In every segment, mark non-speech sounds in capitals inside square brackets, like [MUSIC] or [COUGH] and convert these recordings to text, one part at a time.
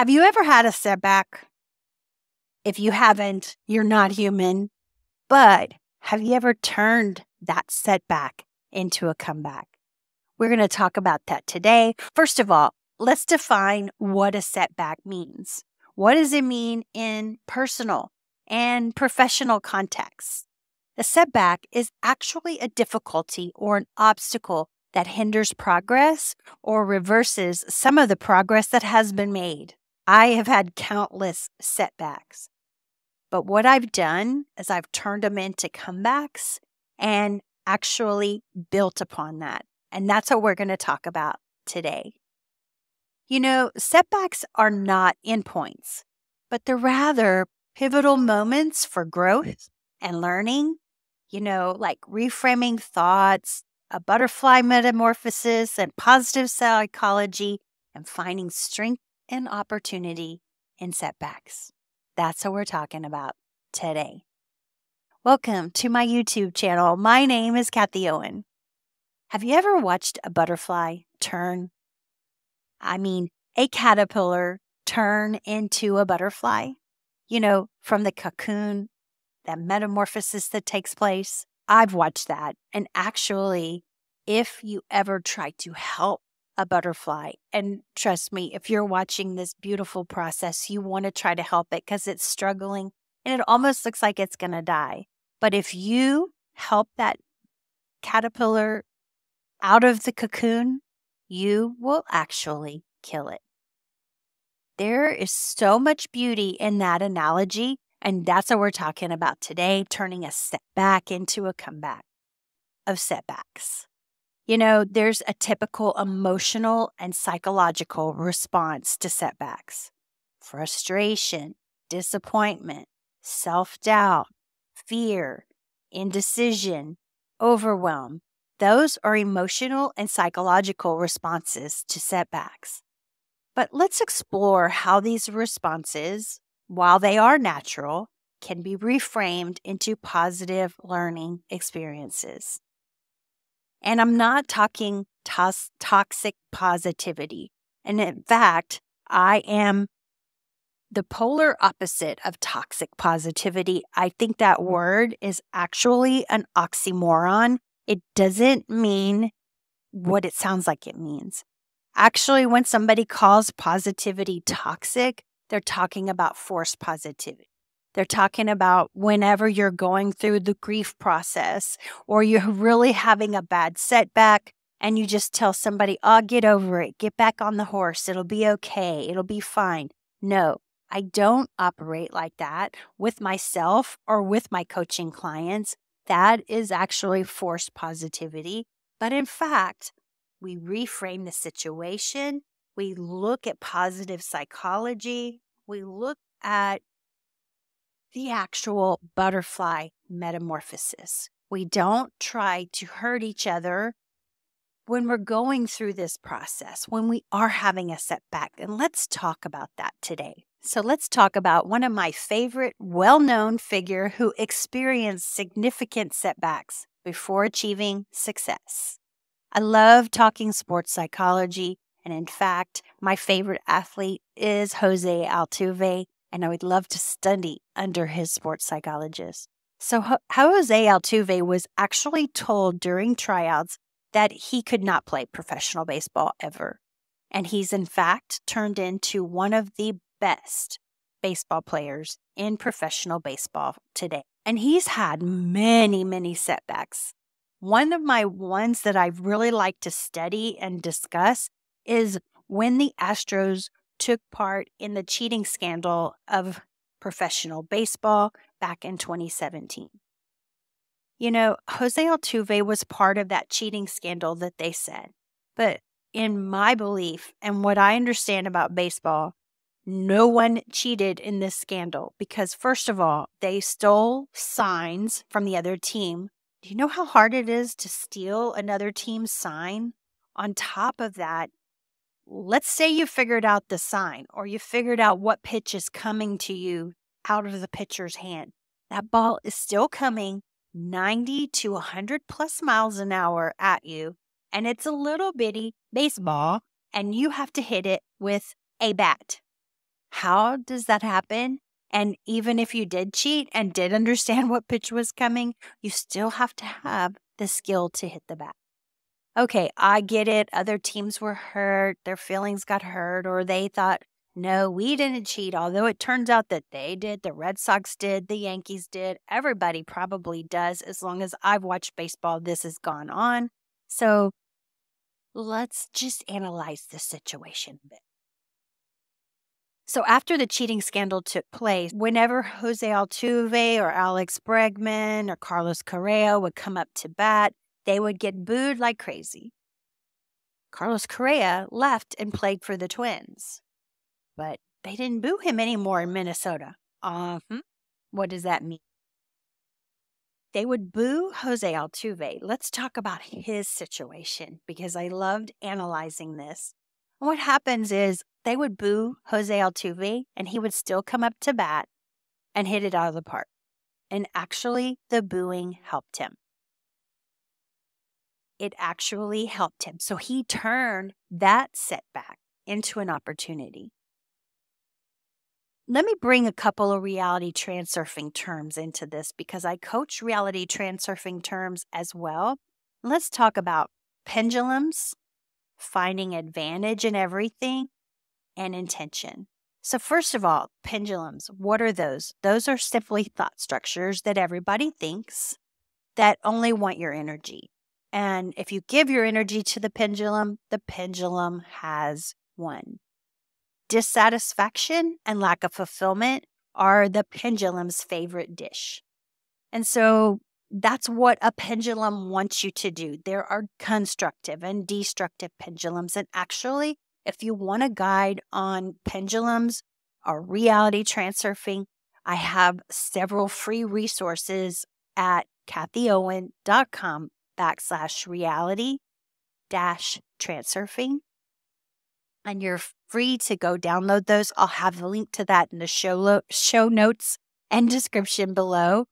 Have you ever had a setback? If you haven't, you're not human. But have you ever turned that setback into a comeback? We're going to talk about that today. First of all, let's define what a setback means. What does it mean in personal and professional contexts? A setback is actually a difficulty or an obstacle that hinders progress or reverses some of the progress that has been made. I have had countless setbacks. But what I've done is I've turned them into comebacks and actually built upon that. And that's what we're going to talk about today. You know, setbacks are not endpoints, but they're rather pivotal moments for growth and learning. You know, like reframing thoughts, a butterfly metamorphosis, and positive psychology, and finding strength and opportunity in setbacks. That's what we're talking about today. Welcome to my YouTube channel. My name is Kathie Owen. Have you ever watched a butterfly turn? I mean, a caterpillar turn into a butterfly? You know, from the cocoon, that metamorphosis that takes place. I've watched that. And actually, if you ever try to help a butterfly. And trust me, if you're watching this beautiful process, you want to try to help it because it's struggling and it almost looks like it's going to die. But if you help that caterpillar out of the cocoon, you will actually kill it. There is so much beauty in that analogy. And that's what we're talking about today turning a setback into a comeback of setbacks. You know, there's a typical emotional and psychological response to setbacks frustration, disappointment, self doubt, fear, indecision, overwhelm. Those are emotional and psychological responses to setbacks. But let's explore how these responses, while they are natural, can be reframed into positive learning experiences. And I'm not talking tos- toxic positivity. And in fact, I am the polar opposite of toxic positivity. I think that mm. word is actually an oxymoron. It doesn't mean what it sounds like it means. Actually, when somebody calls positivity toxic, they're talking about forced positivity. They're talking about whenever you're going through the grief process or you're really having a bad setback and you just tell somebody, oh, get over it, get back on the horse, it'll be okay, it'll be fine. No, I don't operate like that with myself or with my coaching clients. That is actually forced positivity. But in fact, we reframe the situation, we look at positive psychology, we look at the actual butterfly metamorphosis. We don't try to hurt each other when we're going through this process, when we are having a setback. And let's talk about that today. So, let's talk about one of my favorite well known figure who experienced significant setbacks before achieving success. I love talking sports psychology. And in fact, my favorite athlete is Jose Altuve and I would love to study under his sports psychologist. So, Jose Altuve was actually told during tryouts that he could not play professional baseball ever. And he's in fact turned into one of the best baseball players in professional baseball today. And he's had many, many setbacks. One of my ones that I really like to study and discuss is when the Astros took part in the cheating scandal of professional baseball back in 2017. You know, Jose Altuve was part of that cheating scandal that they said. But in my belief and what I understand about baseball, no one cheated in this scandal because, first of all, they stole signs from the other team. Do you know how hard it is to steal another team's sign? On top of that, let's say you figured out the sign or you figured out what pitch is coming to you out of the pitcher's hand. That ball is still coming 90 to 100 plus miles an hour at you, and it's a little bitty baseball, and you have to hit it with a bat. how does that happen? And even if you did cheat and did understand [LAUGHS] what pitch was coming, you still have to have the skill to hit the bat. Okay, I get it. Other teams were hurt, their feelings got hurt, or they thought, no, we didn't cheat. Although it turns out that they did, the Red Sox did, the Yankees did, everybody probably does. As long as I've watched baseball, this has gone on. So let's just analyze the situation a bit. So after the cheating scandal took place, whenever Jose Altuve or Alex Bregman or Carlos Correa would come up to bat, they would get booed like crazy. Carlos Correa left and played for the Twins, but they didn't boo him anymore in Minnesota. Uh huh. What does that mean? They would boo Jose Altuve. Let's talk about his situation because I loved analyzing this. what happens is they would boo Jose Altuve and he would still come up to bat and hit it out of the park. And actually, the booing helped him. It actually helped him. So he turned that setback into an opportunity. Let me bring a couple of reality transurfing terms into this because I coach reality transurfing terms as well. Let's talk about pendulums, finding advantage in everything, and intention. So, first of all, pendulums, what are those? Those are simply thought structures that everybody thinks that only want your energy. And if you give your energy to the pendulum, the pendulum has won. Dissatisfaction and lack of fulfillment are the pendulum's favorite dish. And so that's what a pendulum wants you to do. There are constructive and destructive pendulums. And actually, if you want a guide on pendulums or reality transurfing, I have several free resources at kathieowen.com backslash reality dash transurfing. And you're free to go download those. I'll have the link to that in the show, lo- show notes and description below.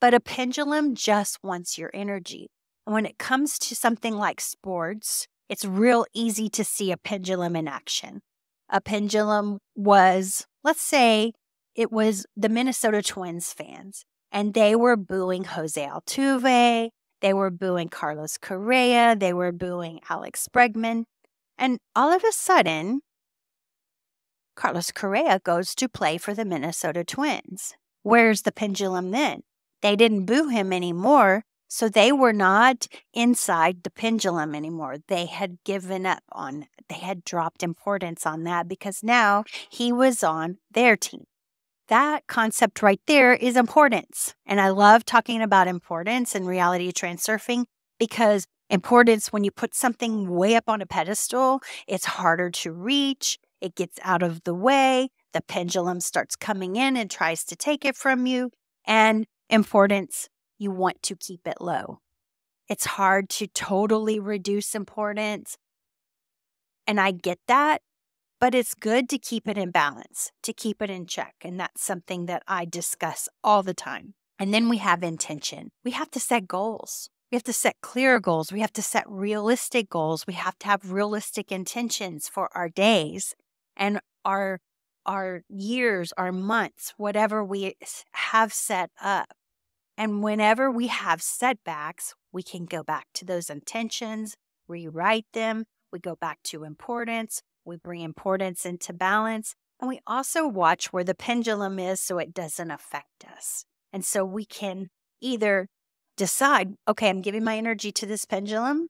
But a pendulum just wants your energy. And when it comes to something like sports, it's real easy to see a pendulum in action. A pendulum was, let's say, it was the Minnesota Twins fans, and they were booing Jose Altuve, they were booing Carlos Correa, they were booing Alex Bregman, and all of a sudden, Carlos Correa goes to play for the Minnesota Twins. Where's the pendulum then? They didn't boo him anymore. So they were not inside the pendulum anymore. They had given up on, they had dropped importance on that because now he was on their team. That concept right there is importance. And I love talking about importance and reality transurfing because importance, when you put something way up on a pedestal, it's harder to reach. It gets out of the way. The pendulum starts coming in and tries to take it from you. And importance you want to keep it low. It's hard to totally reduce importance. And I get that, but it's good to keep it in balance, to keep it in check. And that's something that I discuss all the time. And then we have intention. We have to set goals. We have to set clear goals. We have to set realistic goals. We have to have realistic intentions for our days and our our years, our months, whatever we have set up. And whenever we have setbacks, we can go back to those intentions, rewrite them. We go back to importance. We bring importance into balance. And we also watch where the pendulum is so it doesn't affect us. And so we can either decide, okay, I'm giving my energy to this pendulum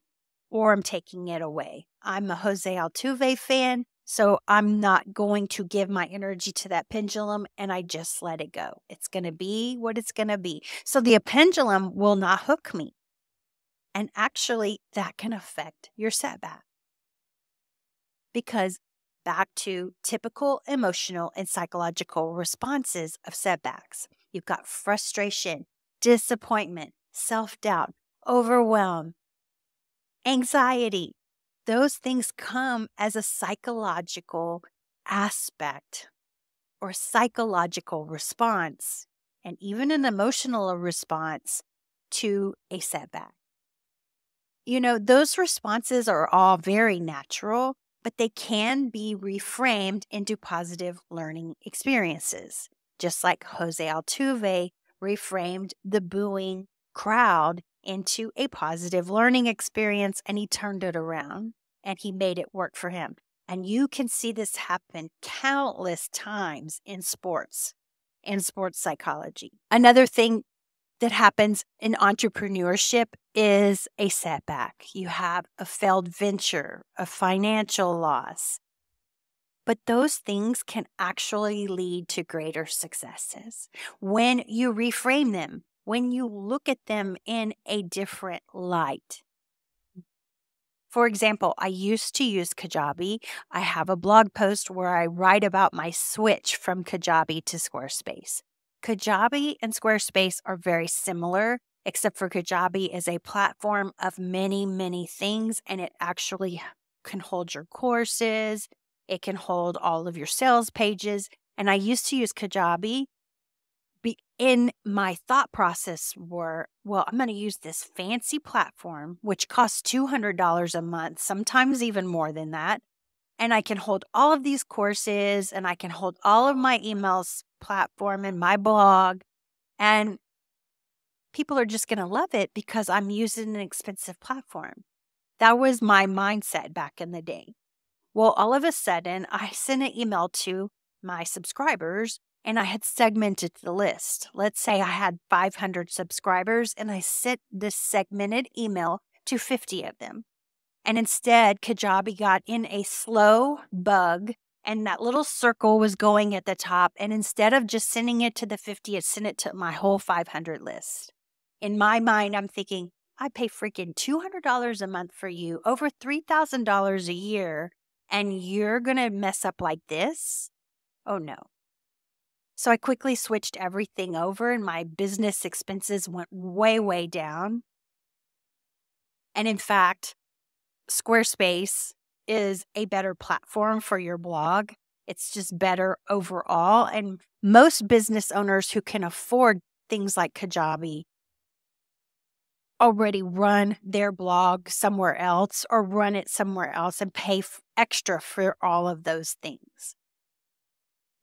or I'm taking it away. I'm a Jose Altuve fan. So I'm not going to give my energy to that pendulum and I just let it go. It's going to be what it's going to be. So the pendulum will not hook me. And actually, that can affect your setback. Because back to typical emotional and psychological responses of setbacks, you've got frustration, disappointment, self doubt, overwhelm, anxiety, those things come as a psychological aspect or psychological response and even an emotional response to a setback. You know, those responses are all very natural, but they can be reframed into positive learning experiences, just like Jose Altuve reframed the booing crowd into a positive learning experience and he turned it around and he made it work for him. And you can see this happen countless times in sports, in sports psychology. Another thing that happens in entrepreneurship is a setback. You have a failed venture, a financial loss. But those things can actually lead to greater successes when you reframe them, when you look at them in a different light. For example, I used to use Kajabi. I have a blog post where I write about my switch from Kajabi to Squarespace. Kajabi and Squarespace are very similar, except for Kajabi is a platform of many, many things, and it actually can hold your courses, it can hold all of your sales pages. And I used to use Kajabi. Be in my thought process were, well, I'm going to use this fancy platform, which costs $200 a month, sometimes even more than that. And I can hold all of these courses and I can hold all of my emails platform and my blog. And people are just going to love it because I'm using an expensive platform. That was my mindset back in the day. Well, all of a sudden, I sent an email to my subscribers and I had segmented the list. Let's say I had 500 subscribers and I sent this segmented email to 50 of them. And instead, Kajabi got in a slow bug and that little circle was going at the top. And instead of just sending it to the 50, it sent it to my whole 500 list. In my mind, I'm thinking, I pay freaking $200 a month for you, over $3,000 a year, and you're going to mess up like this? Oh no. So I quickly switched everything over, and my business expenses went way, way down. And in fact, Squarespace is a better platform for your blog. It's just better overall. And most business owners who can afford things like Kajabi already run their blog somewhere else or run it somewhere else and pay f- extra for all of those things.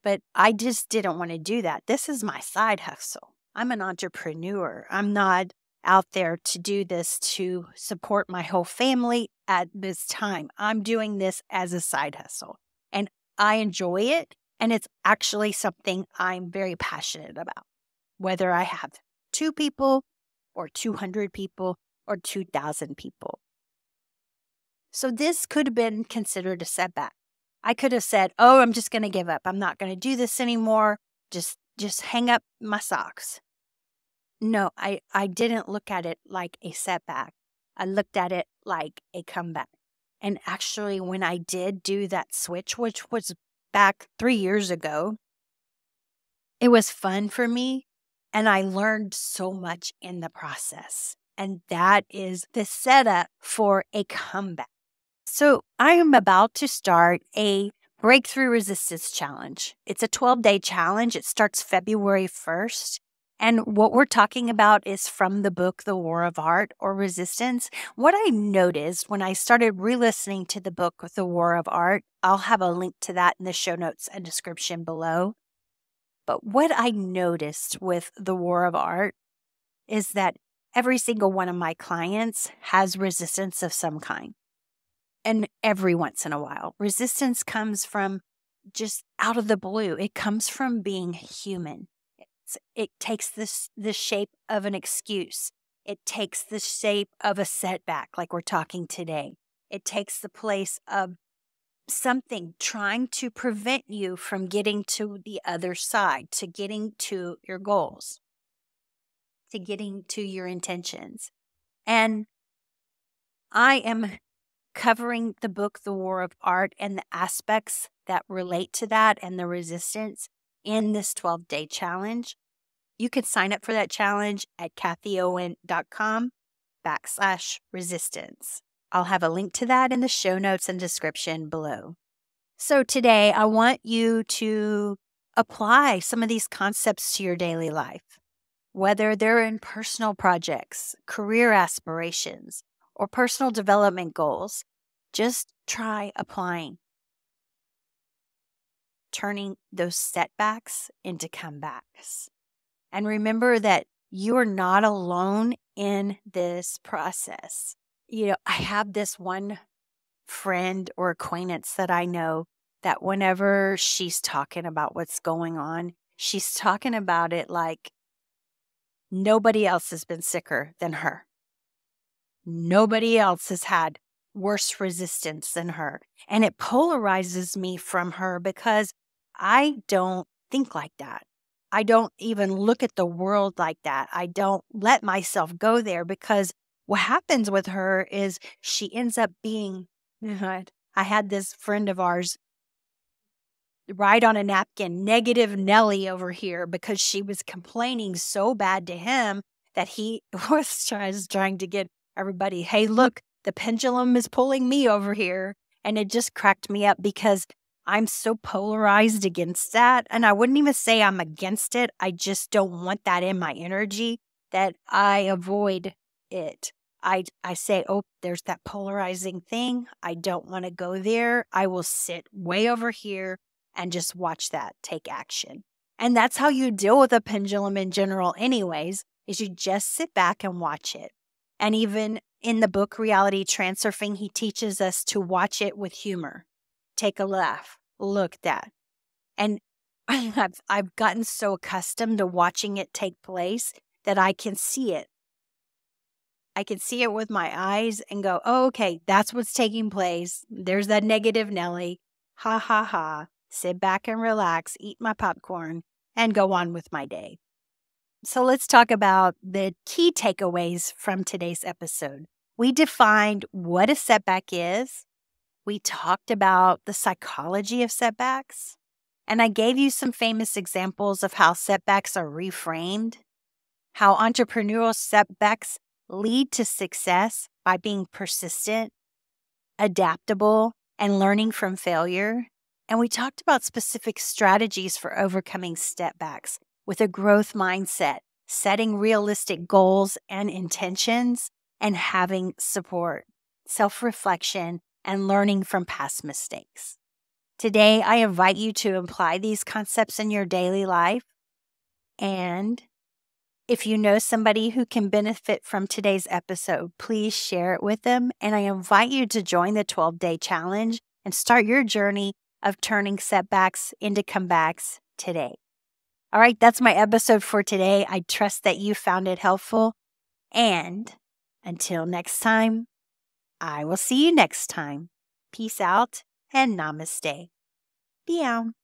But I just didn't want to do that. This is my side hustle. I'm an entrepreneur. I'm not out there to do this to support my whole family at this time. I'm doing this as a side hustle and I enjoy it. And it's actually something I'm very passionate about, whether I have two people or 200 people or 2,000 people. So this could have been considered a setback. I could have said, "Oh, I'm just going to give up. I'm not going to do this anymore. Just just hang up my socks." No, I, I didn't look at it like a setback. I looked at it like a comeback. And actually, when I did do that switch, which was back three years ago, it was fun for me. And I learned so much in the process. And that is the setup for a comeback. So I am about to start a breakthrough resistance challenge. It's a 12 day challenge. It starts February 1st. And what we're talking about is from the book, The War of Art or Resistance. What I noticed when I started re listening to the book, The War of Art, I'll have a link to that in the show notes and description below. But what I noticed with The War of Art is that every single one of my clients has resistance of some kind. And every once in a while, resistance comes from just out of the blue, it comes from being human it takes this the shape of an excuse. It takes the shape of a setback, like we're talking today. It takes the place of something trying to prevent you from getting to the other side, to getting to your goals, to getting to your intentions. And I am covering the book, The War of Art, and the aspects that relate to that and the resistance in this 12 day challenge. You can sign up for that challenge at kathieowen.com backslash resistance. I'll have a link to that in the show notes and description below. So today I want you to apply some of these concepts to your daily life, whether they're in personal projects, career aspirations, or personal development goals. Just try applying, turning those setbacks into comebacks. And remember that you're not alone in this process. You know, I have this one friend or acquaintance that I know that whenever she's talking about what's going on, she's talking about it like nobody else has been sicker than her. Nobody else has had worse resistance than her. And it polarizes me from her because I don't think like that. I don't even look at the world like that. I don't let myself go there because what happens with her is she ends up being. [LAUGHS] I had this friend of ours write on a napkin, negative Nelly over here, because she was complaining so bad to him that he [LAUGHS] was trying to get everybody, hey, look, the pendulum is pulling me over here. And it just cracked me up because I'm so polarized against that. And I wouldn't even say I'm against it. I just don't want that in my energy that I avoid it. I, I say, oh, there's that polarizing thing. I don't want to go there. I will sit way over here and just watch that take action. And that's how you deal with a pendulum in general, anyways, is you just sit back and watch it. And even in the book Reality Transurfing, he teaches us to watch it with humor. Take a laugh, look at that. And [LAUGHS] I've, I've gotten so accustomed to watching it take place that I can see it. I can see it with my eyes and go, oh, okay, that's what's taking place. There's that negative Nelly. Ha ha ha. Sit back and relax, eat my popcorn, and go on with my day. So let's talk about the key takeaways from today's episode. We defined what a setback is. We talked about the psychology of setbacks. And I gave you some famous examples of how setbacks are reframed, how entrepreneurial setbacks lead to success by being persistent, adaptable, and learning from failure. And we talked about specific strategies for overcoming setbacks with a growth mindset, setting realistic goals and intentions, and having support, self reflection, and learning from past mistakes. Today, I invite you to apply these concepts in your daily life. And if you know somebody who can benefit from today's episode, please share it with them. And I invite you to join the 12 day challenge and start your journey of turning setbacks into comebacks today. All right, that's my episode for today. I trust that you found it helpful. And until next time, I will see you next time. Peace out and namaste. Be out.